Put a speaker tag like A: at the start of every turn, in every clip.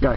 A: go.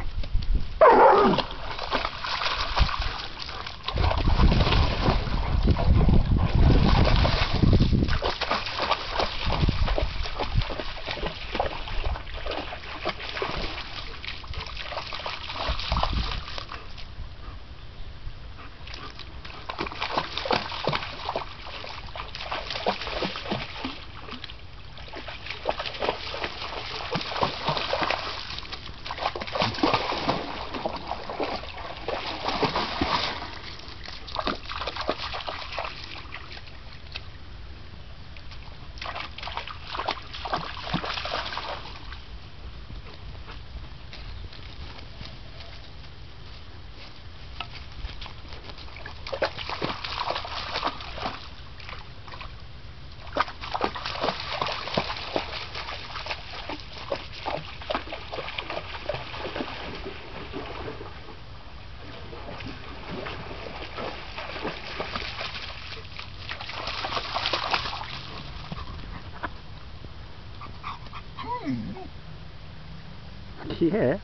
A: Yeah.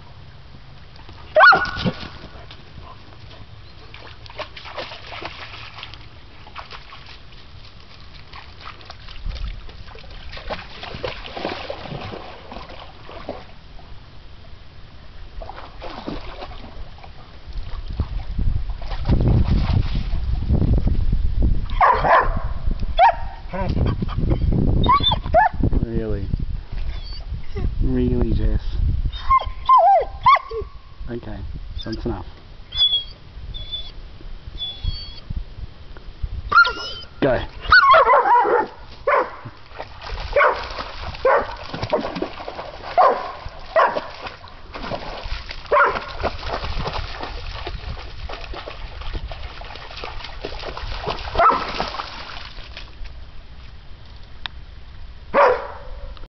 A: Really, Jess? Okay, that's enough. Go.